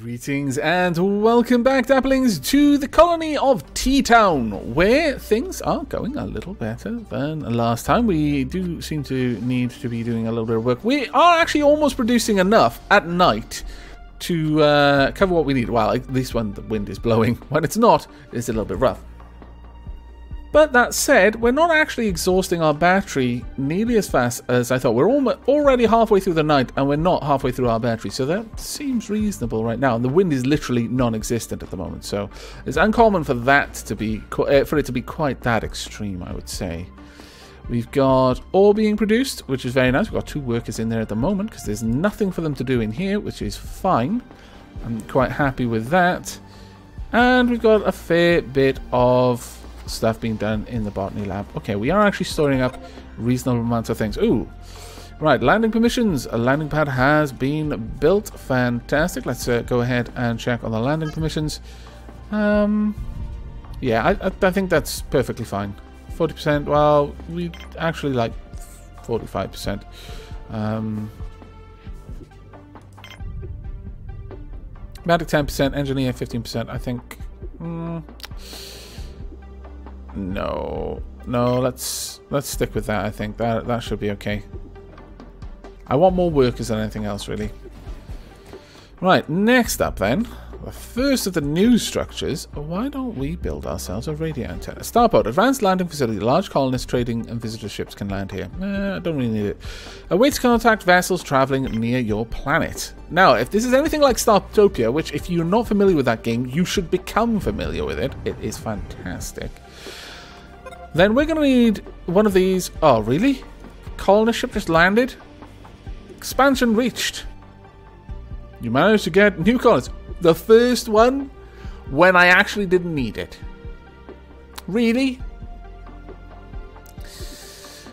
Greetings and welcome back, Dapplings, to the colony of T-Town, where things are going a little better than last time. We do seem to need to be doing a little bit of work. We are actually almost producing enough at night to uh, cover what we need. Well, at least when the wind is blowing. When it's not, it's a little bit rough. But that said, we're not actually exhausting our battery nearly as fast as I thought. We're already halfway through the night and we're not halfway through our battery, so that seems reasonable right now. And the wind is literally non-existent at the moment, so it's uncommon for that to be uh, for it to be quite that extreme, I would say. We've got ore being produced, which is very nice. We've got two workers in there at the moment because there's nothing for them to do in here, which is fine. I'm quite happy with that. And we've got a fair bit of stuff being done in the botany lab. Okay, we are actually storing up reasonable amounts of things. Ooh, right, landing permissions. A landing pad has been built. Fantastic. Let's uh, go ahead and check on the landing permissions. Um, yeah, I, I, think that's perfectly fine. 40%, well, we actually like 45%. Um, Medic 10%, Engineer 15%, I think... Mm, no. No, let's let's stick with that, I think. That that should be okay. I want more workers than anything else, really. Right, next up then. The first of the new structures. Why don't we build ourselves a radio antenna? Starport, advanced landing facility. Large colonist trading and visitor ships can land here. Eh, I don't really need it. Awaits contact vessels traveling near your planet. Now, if this is anything like Startopia, which if you're not familiar with that game, you should become familiar with it. It is fantastic. Then we're going to need one of these. Oh, really? Colonist ship just landed? Expansion reached. You managed to get new colonists. The first one when I actually didn't need it. Really?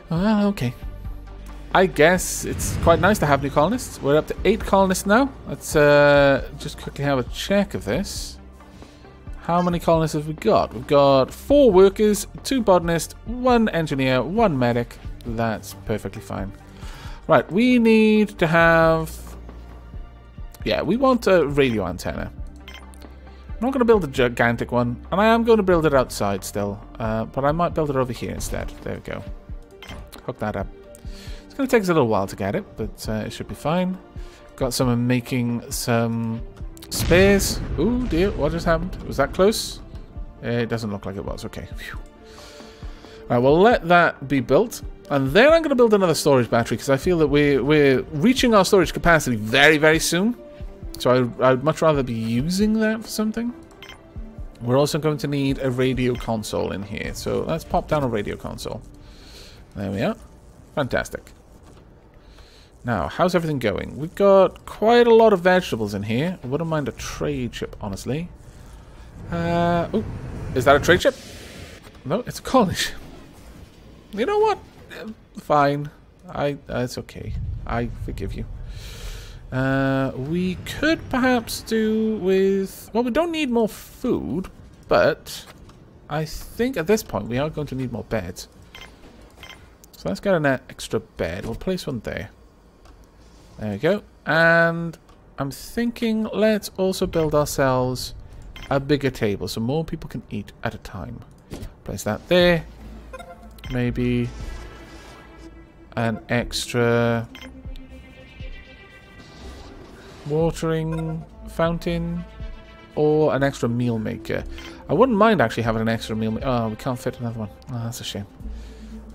Well, okay. I guess it's quite nice to have new colonists. We're up to eight colonists now. Let's uh, just quickly have a check of this. How many colonists have we got? We've got four workers, two botanists, one engineer, one medic. That's perfectly fine. Right, we need to have... Yeah, we want a radio antenna. I'm not going to build a gigantic one, and I am going to build it outside still, uh, but I might build it over here instead. There we go. Hook that up. It's going to take us a little while to get it, but uh, it should be fine. Got someone making some Spares. Ooh, dear. What just happened? Was that close? Eh, it doesn't look like it was. Okay. Phew. Alright, we'll let that be built. And then I'm going to build another storage battery because I feel that we're, we're reaching our storage capacity very, very soon. So I, I'd much rather be using that for something. We're also going to need a radio console in here. So let's pop down a radio console. There we are. Fantastic. Now, how's everything going? We've got quite a lot of vegetables in here. I wouldn't mind a trade ship, honestly. Uh, oh, is that a trade ship? No, it's a college. You know what? Fine. I, it's okay. I forgive you. Uh, we could perhaps do with... Well, we don't need more food, but I think at this point we are going to need more beds. So let's get an extra bed. We'll place one there. There we go. And I'm thinking let's also build ourselves a bigger table so more people can eat at a time. Place that there. Maybe an extra watering fountain or an extra meal maker. I wouldn't mind actually having an extra meal maker. Oh, we can't fit another one. Oh, that's a shame.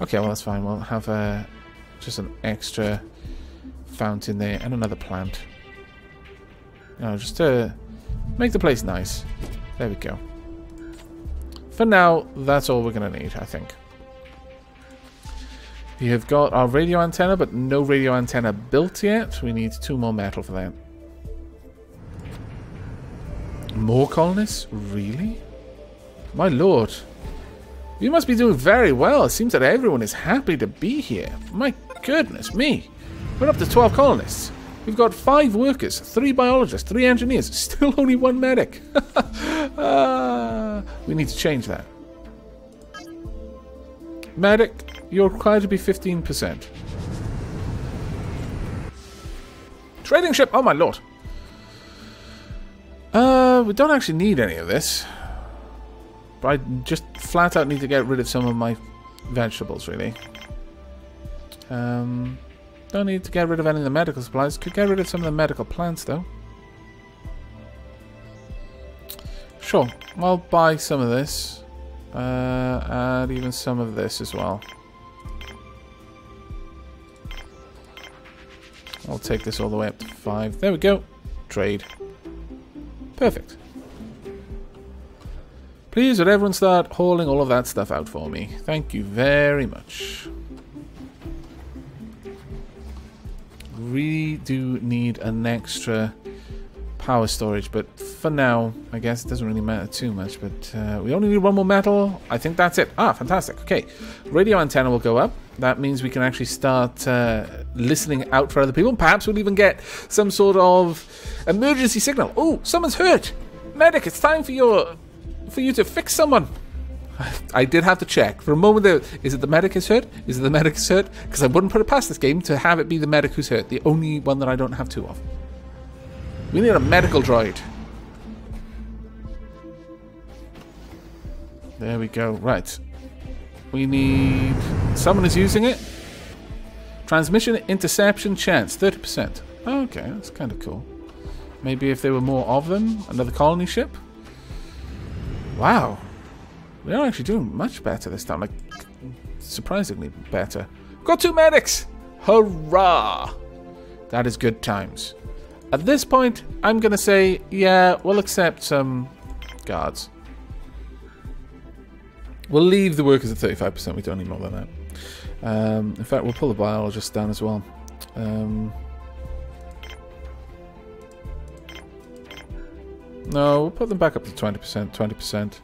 Okay, well, that's fine. We'll have uh, just an extra fountain there and another plant. Know, just to make the place nice. There we go. For now, that's all we're going to need, I think. We have got our radio antenna, but no radio antenna built yet. We need two more metal for that. More colonists? Really? My lord. You must be doing very well. It seems that everyone is happy to be here. My goodness me. We're up to 12 colonists. We've got five workers, three biologists, three engineers, still only one medic. uh, we need to change that. Medic, you're required to be 15%. Trading ship, oh my lord. Uh, we don't actually need any of this. But I just flat out need to get rid of some of my vegetables, really. Um, don't need to get rid of any of the medical supplies. Could get rid of some of the medical plants, though. Sure, I'll buy some of this. Uh, and even some of this as well. I'll take this all the way up to 5. There we go. Trade. Perfect. Please, would everyone start hauling all of that stuff out for me? Thank you very much. Really do need an extra power storage, but for now, I guess it doesn't really matter too much. But uh, we only need one more metal. I think that's it. Ah, fantastic. Okay, radio antenna will go up. That means we can actually start uh, listening out for other people. Perhaps we'll even get some sort of emergency signal. Oh, someone's hurt. Medic, it's time for your for you to fix someone. I did have to check for a moment. There, is it the medic who's hurt? Is it the medic who's hurt? Because I wouldn't put it past this game to have it be the medic who's hurt. The only one that I don't have two of. We need a medical droid. There we go. Right. We need... Someone is using it. Transmission interception chance, 30%. Okay, that's kind of cool. Maybe if there were more of them, another colony ship? Wow. We are actually doing much better this time. Like, surprisingly better. Got two medics! Hurrah! That is good times. At this point, I'm going to say, yeah, we'll accept some guards. We'll leave the workers at 35%. We don't need more than that. Um, in fact, we'll pull the biologists down as well. Um, no, we'll put them back up to 20%, 20%.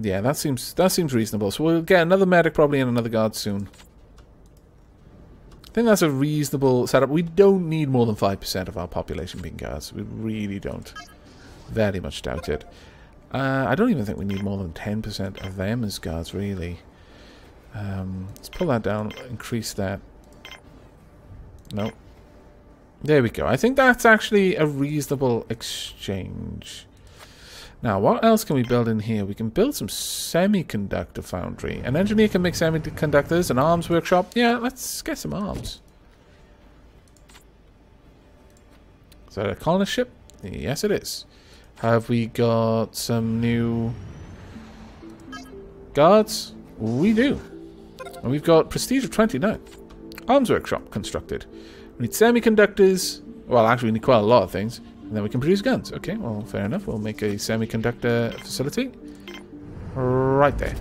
Yeah, that seems that seems reasonable. So we'll get another medic probably and another guard soon. I think that's a reasonable setup. We don't need more than 5% of our population being guards. We really don't. Very much doubt it. Uh, I don't even think we need more than 10% of them as guards, really. Um, let's pull that down, increase that. No. There we go. I think that's actually a reasonable exchange. Now, what else can we build in here? We can build some semiconductor foundry. An engineer can make semiconductors. An arms workshop. Yeah, let's get some arms. Is that a colonist ship? Yes, it is. Have we got some new guards? We do. And we've got prestige of 29. Arms workshop constructed. We need semiconductors. Well, actually, we need quite a lot of things. And then we can produce guns. Okay, well, fair enough. We'll make a semiconductor facility. Right there.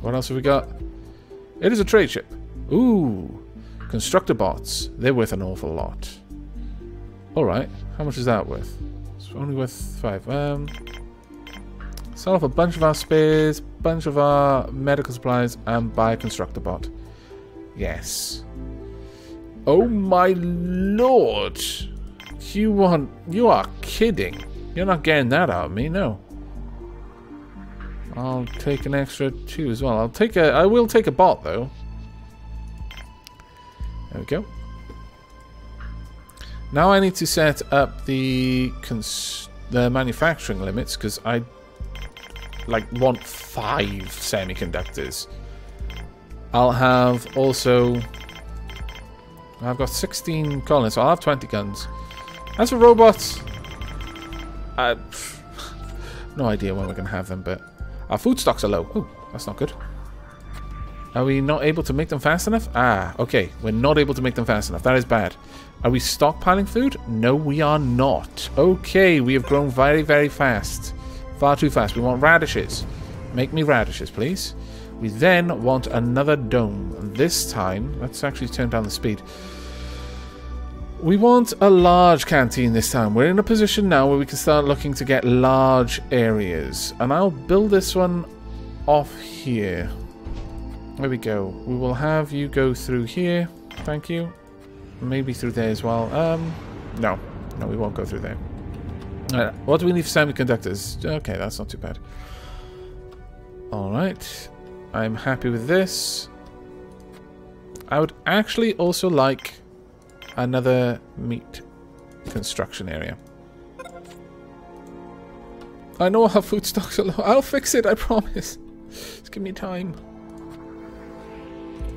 What else have we got? It is a trade ship. Ooh. Constructor bots. They're worth an awful lot. Alright. How much is that worth? It's only worth five. Um, sell off a bunch of our spares, bunch of our medical supplies, and buy a constructor bot. Yes. Oh my lord! You want... You are kidding. You're not getting that out of me, no. I'll take an extra two as well. I'll take a... I will take a bot, though. There we go. Now I need to set up the the manufacturing limits because I like want five semiconductors. I'll have also I've got 16 colonists, so I'll have 20 guns. As for robots, I no idea when we're going to have them, but our food stocks are low. Oh, that's not good. Are we not able to make them fast enough? Ah, okay. We're not able to make them fast enough. That is bad. Are we stockpiling food? No, we are not. Okay, we have grown very, very fast. Far too fast. We want radishes. Make me radishes, please. We then want another dome. This time, let's actually turn down the speed. We want a large canteen this time. We're in a position now where we can start looking to get large areas. And I'll build this one off here. There we go. We will have you go through here. Thank you. Maybe through there as well. Um, no. No, we won't go through there. Right, what do we need for semiconductors? Okay, that's not too bad. Alright. I'm happy with this. I would actually also like another meat construction area. I know our food stocks are low. I'll fix it, I promise. Just give me time.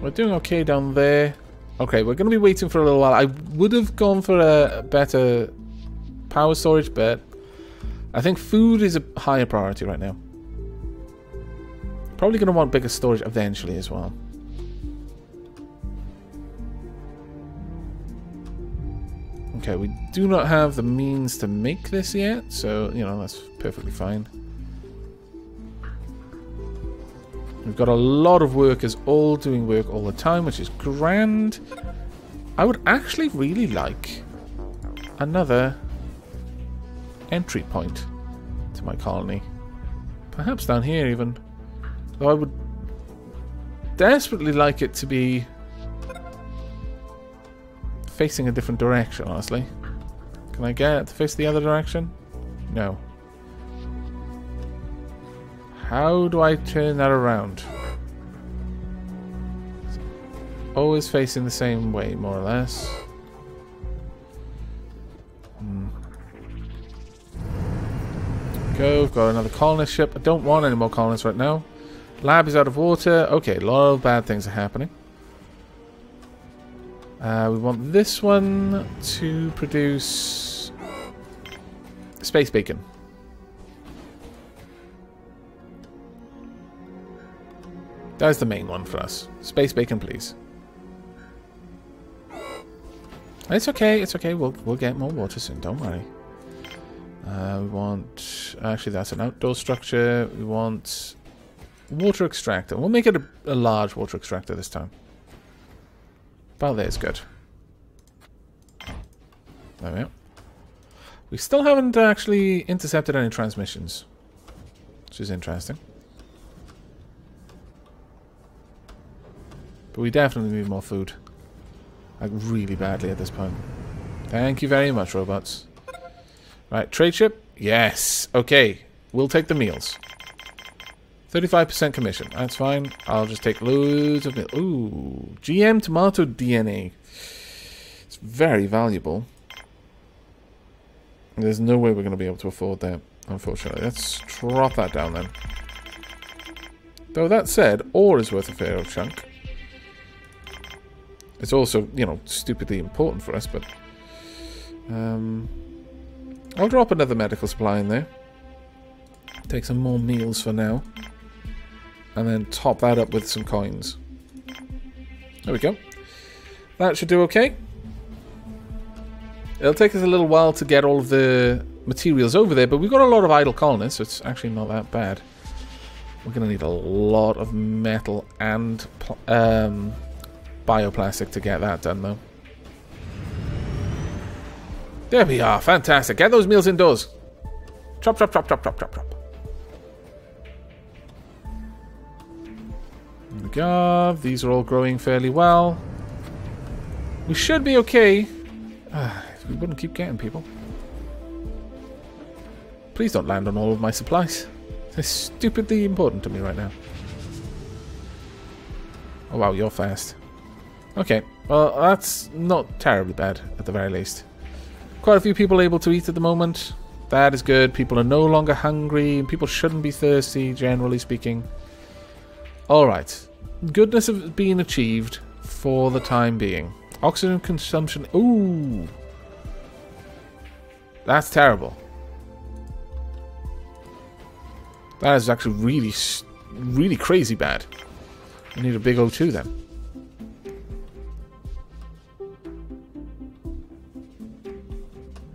We're doing okay down there. Okay, we're going to be waiting for a little while. I would have gone for a better power storage, but I think food is a higher priority right now. Probably going to want bigger storage eventually as well. Okay, we do not have the means to make this yet, so, you know, that's perfectly fine. We've got a lot of workers all doing work all the time, which is grand. I would actually really like another entry point to my colony. Perhaps down here even. Though I would desperately like it to be facing a different direction, honestly. Can I get it to face the other direction? No. How do I turn that around? Always facing the same way, more or less. Hmm. Go, we've got another colonist ship. I don't want any more colonists right now. Lab is out of water. Okay, a lot of bad things are happening. Uh, we want this one to produce space bacon. That's the main one for us. Space bacon, please. It's okay, it's okay. We'll we'll get more water soon. Don't worry. Uh, we want actually that's an outdoor structure. We want water extractor. We'll make it a, a large water extractor this time. About there is good. There we go. We still haven't uh, actually intercepted any transmissions. Which is interesting. But we definitely need more food. Like, really badly at this point. Thank you very much, robots. Right, trade ship? Yes. Okay, we'll take the meals. 35% commission. That's fine. I'll just take loads of it. Ooh, GM tomato DNA. It's very valuable. There's no way we're going to be able to afford that, unfortunately. Let's drop that down then. Though that said, ore is worth a fair chunk. It's also, you know, stupidly important for us, but... Um, I'll drop another medical supply in there. Take some more meals for now and then top that up with some coins. There we go. That should do okay. It'll take us a little while to get all of the materials over there, but we've got a lot of idle colonists, so it's actually not that bad. We're going to need a lot of metal and um, bioplastic to get that done, though. There we are. Fantastic. Get those meals indoors. Chop, chop, chop, chop, chop, chop, chop. Go. These are all growing fairly well. We should be okay. Uh, we wouldn't keep getting people. Please don't land on all of my supplies. They're stupidly important to me right now. Oh wow, you're fast. Okay, well that's not terribly bad at the very least. Quite a few people able to eat at the moment. That is good. People are no longer hungry. People shouldn't be thirsty, generally speaking. Alright, goodness of being achieved for the time being. Oxygen consumption. Ooh. That's terrible. That is actually really, really crazy bad. I need a big O2 then.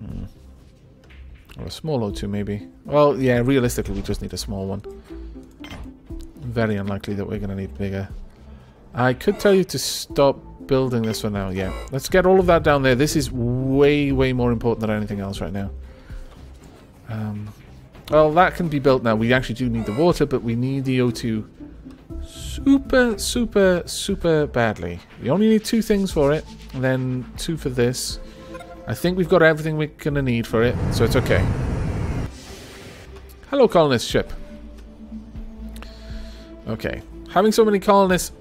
Hmm. Or a small O2 maybe. Well, yeah, realistically we just need a small one very unlikely that we're going to need bigger. I could tell you to stop building this for now. Yeah, let's get all of that down there. This is way, way more important than anything else right now. Um, well, that can be built now. We actually do need the water, but we need the O2 super, super, super badly. We only need two things for it, and then two for this. I think we've got everything we're going to need for it, so it's okay. Hello, colonist ship. Okay. Having so many colonists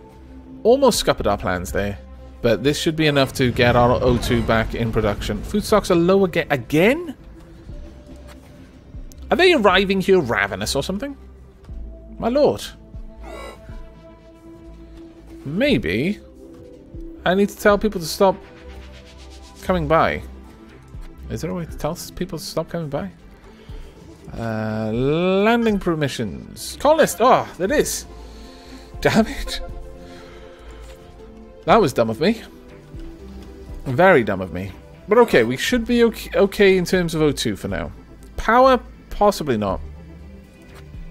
almost scuppered our plans there. But this should be enough to get our O2 back in production. Food stocks are low aga again? Are they arriving here ravenous or something? My lord. Maybe I need to tell people to stop coming by. Is there a way to tell people to stop coming by? Uh, landing permissions. Call Oh, there that is. Damn it. That was dumb of me. Very dumb of me. But okay, we should be okay, okay in terms of O2 for now. Power, possibly not.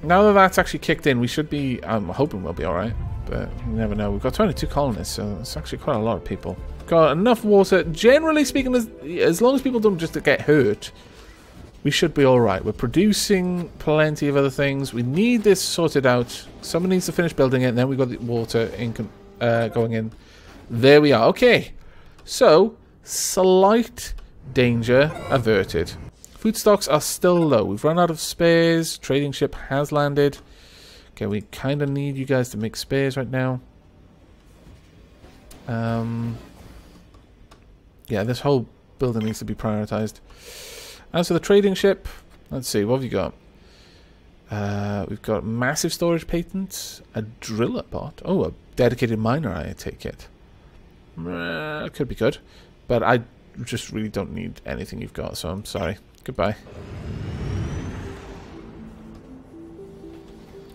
Now that that's actually kicked in, we should be... I'm hoping we'll be alright. But you never know. We've got 22 colonists, so it's actually quite a lot of people. Got enough water. Generally speaking, as, as long as people don't just get hurt, we should be alright. We're producing plenty of other things. We need this sorted out. Someone needs to finish building it, and then we've got the water in, uh, going in. There we are. Okay. So, slight danger averted. Food stocks are still low. We've run out of spares. Trading ship has landed. Okay, we kind of need you guys to make spares right now. Um, yeah, this whole building needs to be prioritized. As for the trading ship, let's see, what have you got? Uh, we've got massive storage patents, a driller bot. Oh, a dedicated miner, I take it. Uh, could be good. But I just really don't need anything you've got, so I'm sorry. Goodbye.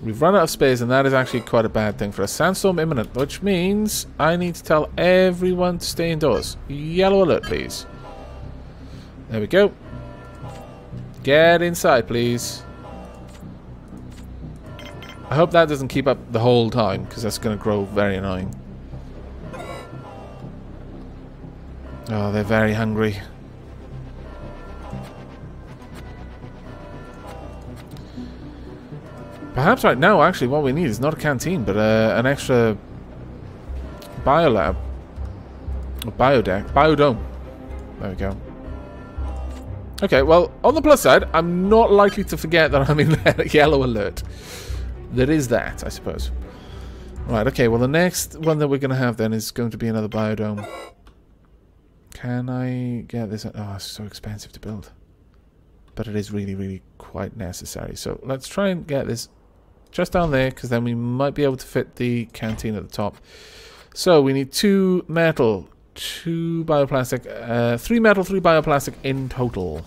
We've run out of space, and that is actually quite a bad thing for a sandstorm imminent, which means I need to tell everyone to stay indoors. Yellow alert, please. There we go. Get inside, please. I hope that doesn't keep up the whole time, because that's going to grow very annoying. Oh, they're very hungry. Perhaps right now, actually, what we need is not a canteen, but uh, an extra biolab. Or biodeck. Biodome. There we go. Okay, well, on the plus side, I'm not likely to forget that I'm in yellow alert. There is that, I suppose. Right, okay, well, the next one that we're going to have then is going to be another biodome. Can I get this? Oh, it's so expensive to build. But it is really, really quite necessary. So let's try and get this just down there, because then we might be able to fit the canteen at the top. So we need two metal, two bioplastic, uh, three metal, three bioplastic in total.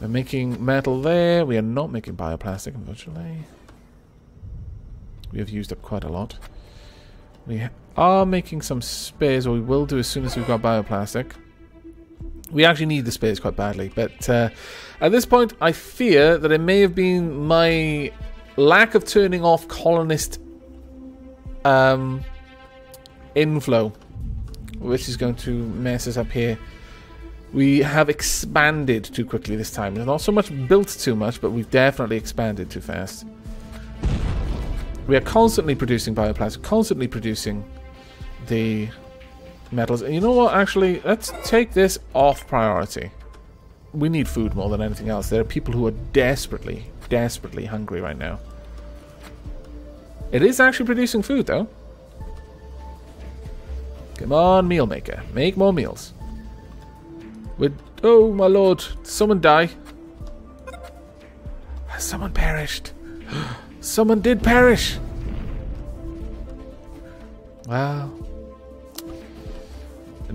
We're making metal there. We are not making bioplastic, unfortunately. We have used up quite a lot. We are making some spares, or we will do as soon as we've got bioplastic. We actually need the spares quite badly, but uh, at this point, I fear that it may have been my lack of turning off colonist um, inflow, which is going to mess us up here. We have expanded too quickly this time. Not so much built too much, but we've definitely expanded too fast. We are constantly producing bioplastic, constantly producing the metals. And you know what, actually, let's take this off priority. We need food more than anything else. There are people who are desperately, desperately hungry right now. It is actually producing food, though. Come on, meal maker. Make more meals. With oh my lord, someone die. Someone perished. someone did perish. Well,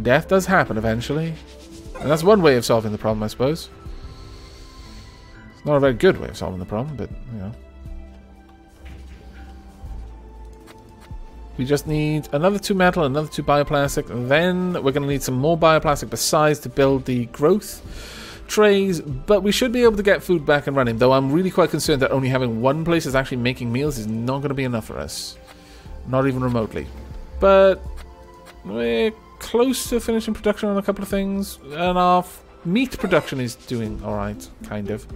death does happen eventually. And that's one way of solving the problem, I suppose. It's not a very good way of solving the problem, but, you know. We just need another two metal, another two bioplastic, and then we're going to need some more bioplastic besides to build the growth trays, but we should be able to get food back and running, though I'm really quite concerned that only having one place is actually making meals is not going to be enough for us. Not even remotely. But we're close to finishing production on a couple of things, and our meat production is doing alright, kind of.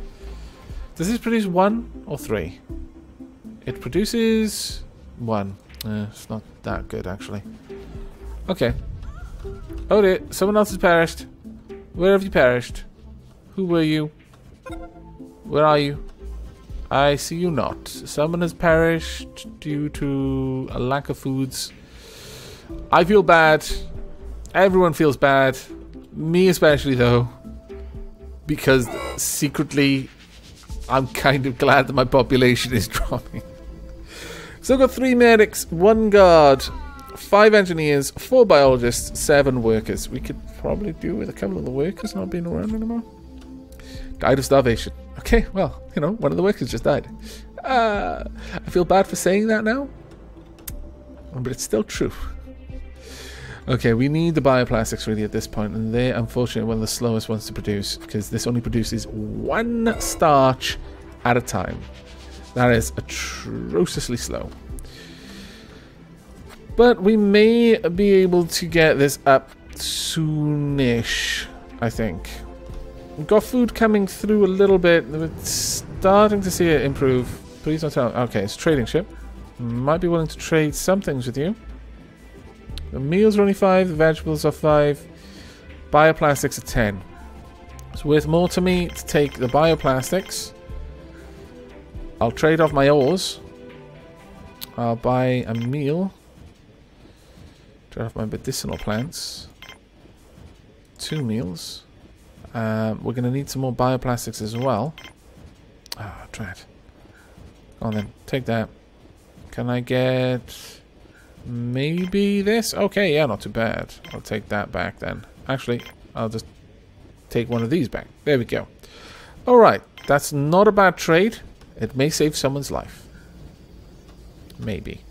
Does this produce one or three? It produces one. Uh, it's not that good, actually. Okay. Oh dear, someone else has perished. Where have you perished? Who were you? Where are you? I see you not. Someone has perished due to a lack of foods. I feel bad. Everyone feels bad. Me especially, though. Because secretly, I'm kind of glad that my population is dropping. Still got three medics, one guard, five engineers, four biologists, seven workers. We could probably do with a couple of the workers not being around anymore. Died of starvation. Okay, well, you know, one of the workers just died. Uh, I feel bad for saying that now, but it's still true. Okay, we need the bioplastics really at this point, and they're unfortunately one of the slowest ones to produce because this only produces one starch at a time. That is atrociously slow. But we may be able to get this up soonish, I think. We've got food coming through a little bit. We're starting to see it improve. Please don't tell. Okay, it's trading ship. Might be willing to trade some things with you. The meals are only 5, the vegetables are 5, bioplastics are 10. It's worth more to me to take the bioplastics. I'll trade off my ores. I'll buy a meal. Trade off my medicinal plants. Two meals. Um, we're going to need some more bioplastics as well. Ah, oh, it. Go on then, take that. Can I get... Maybe this? Okay, yeah, not too bad. I'll take that back then. Actually, I'll just take one of these back. There we go. Alright, that's not a bad trade. It may save someone's life. Maybe.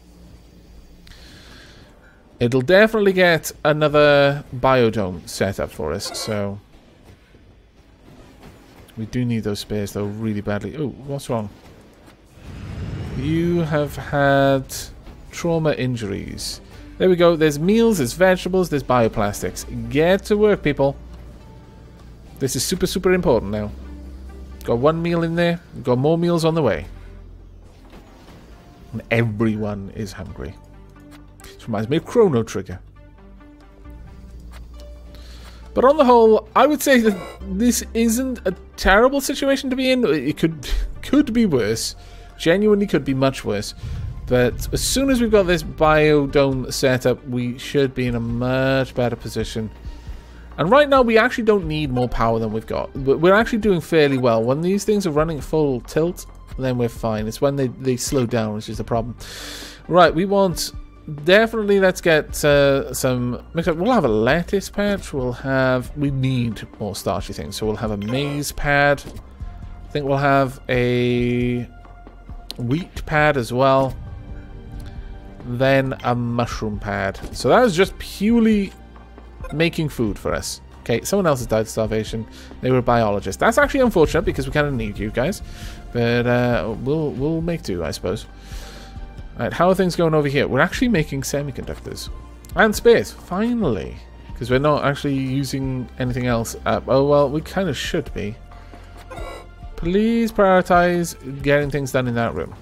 It'll definitely get another biodome set up for us, so... We do need those spares, though, really badly. Oh, what's wrong? You have had trauma injuries. There we go. There's meals, there's vegetables, there's bioplastics. Get to work, people. This is super, super important now. Got one meal in there. Got more meals on the way. And everyone is hungry. This reminds me of Chrono Trigger. But on the whole, I would say that this isn't a terrible situation to be in. It could could be worse. Genuinely could be much worse. But as soon as we've got this biodome set up, we should be in a much better position. And right now, we actually don't need more power than we've got. We're actually doing fairly well. When these things are running full tilt, then we're fine. It's when they, they slow down, which is the problem. Right, we want... Definitely, let's get uh, some... We'll have a lettuce patch. We'll have... We need more starchy things. So we'll have a maize pad. I think we'll have a wheat pad as well then a mushroom pad. So that is just purely making food for us. Okay, someone else has died of starvation. They were a biologist. That's actually unfortunate because we kind of need you guys. But uh, we'll we'll make do, I suppose. Alright, how are things going over here? We're actually making semiconductors. And space, finally. Because we're not actually using anything else. Up. Oh, well, we kind of should be. Please prioritize getting things done in that room.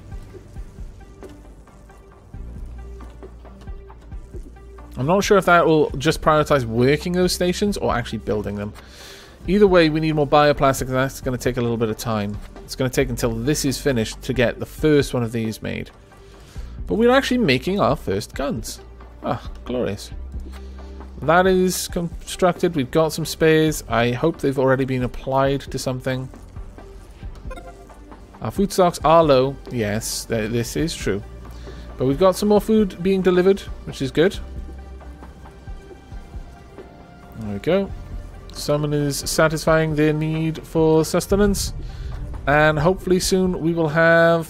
I'm not sure if that will just prioritize working those stations or actually building them. Either way, we need more bioplastic, and that's going to take a little bit of time. It's going to take until this is finished to get the first one of these made. But we're actually making our first guns. Ah, glorious. That is constructed. We've got some spares. I hope they've already been applied to something. Our food stocks are low. Yes, th this is true. But we've got some more food being delivered, which is good. There we go. Someone is satisfying their need for sustenance. And hopefully soon we will have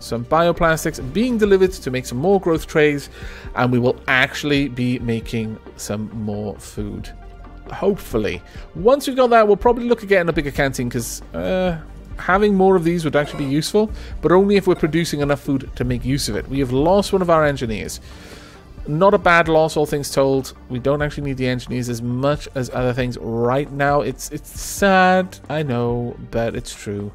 some bioplastics being delivered to make some more growth trays. And we will actually be making some more food. Hopefully. Once we've got that, we'll probably look at getting a bigger canteen because uh, having more of these would actually be useful. But only if we're producing enough food to make use of it. We have lost one of our engineers. Not a bad loss, all things told. We don't actually need the engineers as much as other things right now. It's it's sad, I know, but it's true.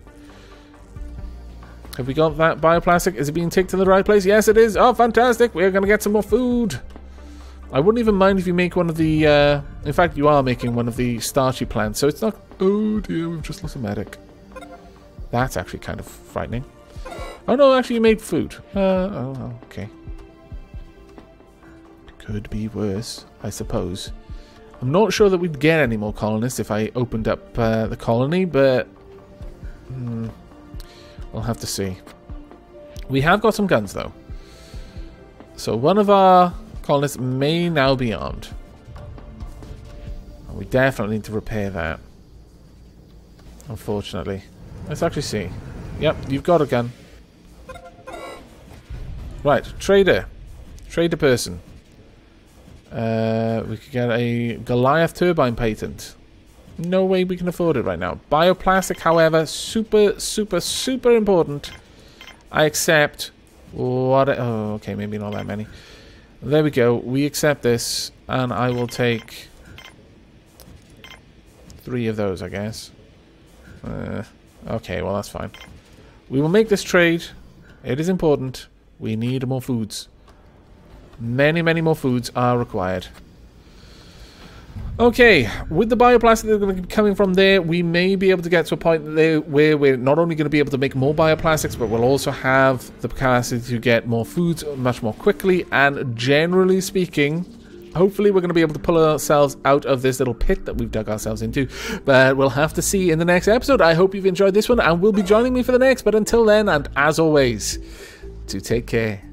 Have we got that bioplastic? Is it being taken to the right place? Yes, it is. Oh, fantastic. We're going to get some more food. I wouldn't even mind if you make one of the... Uh, in fact, you are making one of the starchy plants, so it's not... Oh, dear, we've just lost a medic. That's actually kind of frightening. Oh, no, actually, you made food. Uh, oh, okay. Could be worse, I suppose. I'm not sure that we'd get any more colonists if I opened up uh, the colony, but... Hmm, We'll have to see. We have got some guns, though. So one of our colonists may now be armed. We definitely need to repair that. Unfortunately. Let's actually see. Yep, you've got a gun. Right, trader. Trader person. Uh, we could get a Goliath turbine patent. No way we can afford it right now. Bioplastic, however, super, super, super important. I accept what... Oh, okay, maybe not that many. There we go. We accept this, and I will take three of those, I guess. Uh, okay, well, that's fine. We will make this trade. It is important. We need more foods. Many, many more foods are required. Okay, with the bioplastic that are going to be coming from there, we may be able to get to a point there where we're not only going to be able to make more bioplastics, but we'll also have the capacity to get more foods much more quickly. And generally speaking, hopefully we're going to be able to pull ourselves out of this little pit that we've dug ourselves into. But we'll have to see in the next episode. I hope you've enjoyed this one and will be joining me for the next. But until then, and as always, to take care.